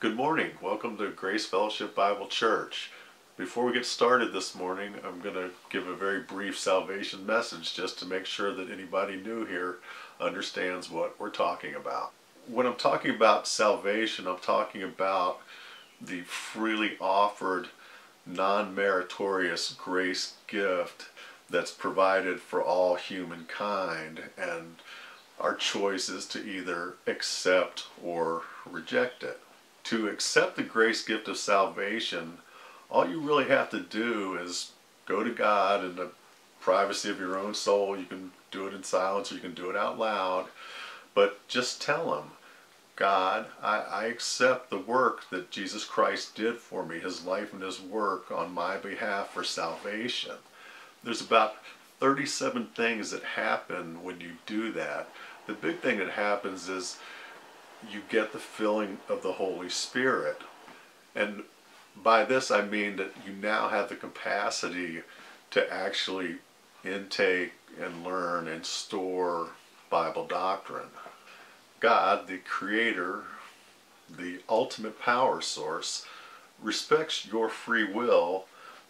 Good morning. Welcome to Grace Fellowship Bible Church. Before we get started this morning, I'm going to give a very brief salvation message just to make sure that anybody new here understands what we're talking about. When I'm talking about salvation, I'm talking about the freely offered, non meritorious grace gift that's provided for all humankind, and our choice is to either accept or reject it to accept the grace gift of salvation, all you really have to do is go to God in the privacy of your own soul. You can do it in silence or you can do it out loud. But just tell Him, God, I, I accept the work that Jesus Christ did for me, His life and His work on my behalf for salvation. There's about 37 things that happen when you do that. The big thing that happens is you get the filling of the Holy Spirit. And by this I mean that you now have the capacity to actually intake and learn and store Bible doctrine. God, the Creator, the ultimate power source, respects your free will.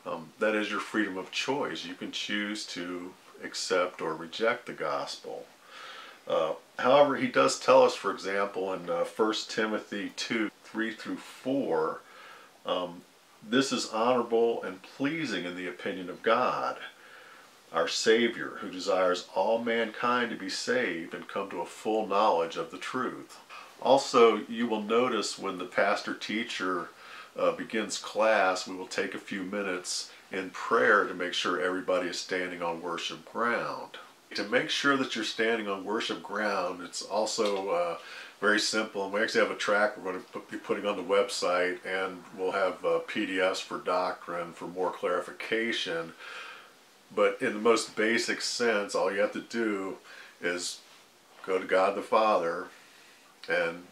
Um, that is your freedom of choice. You can choose to accept or reject the gospel. Uh, however, he does tell us, for example, in uh, 1 Timothy 2 3 through 4, um, this is honorable and pleasing in the opinion of God, our Savior, who desires all mankind to be saved and come to a full knowledge of the truth. Also, you will notice when the pastor teacher uh, begins class, we will take a few minutes in prayer to make sure everybody is standing on worship ground. To make sure that you're standing on worship ground, it's also uh, very simple. And we actually have a track we're going to be putting on the website, and we'll have uh, PDFs for doctrine for more clarification. But in the most basic sense, all you have to do is go to God the Father and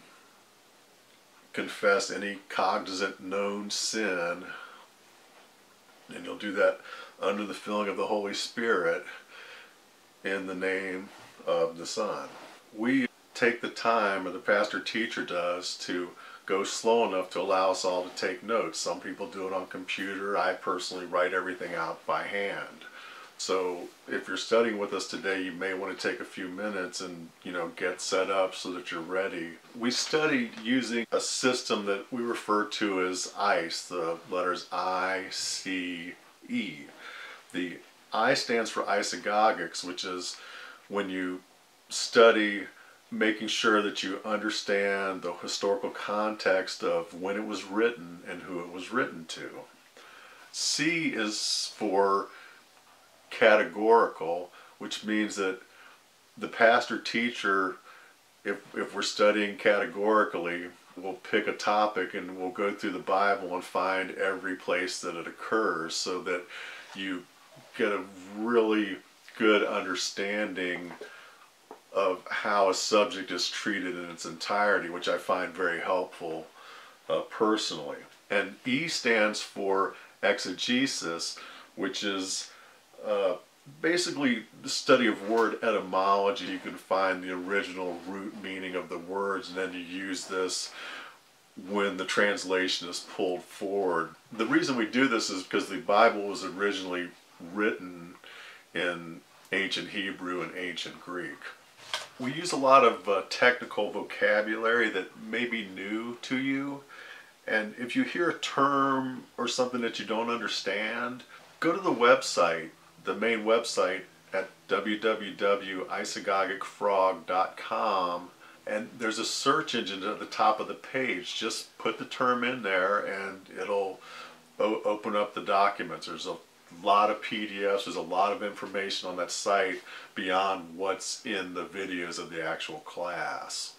confess any cognizant known sin, and you'll do that under the filling of the Holy Spirit in the name of the Son. We take the time, or the pastor teacher does, to go slow enough to allow us all to take notes. Some people do it on computer. I personally write everything out by hand. So if you're studying with us today, you may want to take a few minutes and you know get set up so that you're ready. We studied using a system that we refer to as ICE, the letters I, C, E. The I stands for isagogics, which is when you study making sure that you understand the historical context of when it was written and who it was written to. C is for categorical, which means that the pastor teacher, if, if we're studying categorically, we'll pick a topic and we'll go through the Bible and find every place that it occurs so that you get a really good understanding of how a subject is treated in its entirety, which I find very helpful uh, personally. And E stands for exegesis, which is uh, basically the study of word etymology. You can find the original root meaning of the words, and then you use this when the translation is pulled forward. The reason we do this is because the Bible was originally written in ancient Hebrew and ancient Greek. We use a lot of uh, technical vocabulary that may be new to you. And if you hear a term or something that you don't understand, go to the website, the main website at www.isagogicfrog.com and there's a search engine at the top of the page. Just put the term in there and it'll open up the documents. There's a lot of PDFs. There's a lot of information on that site beyond what's in the videos of the actual class.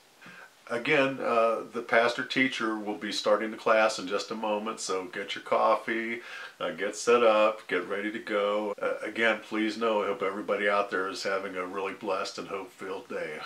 Again, uh, the pastor teacher will be starting the class in just a moment, so get your coffee, uh, get set up, get ready to go. Uh, again, please know, I hope everybody out there is having a really blessed and hope-filled day.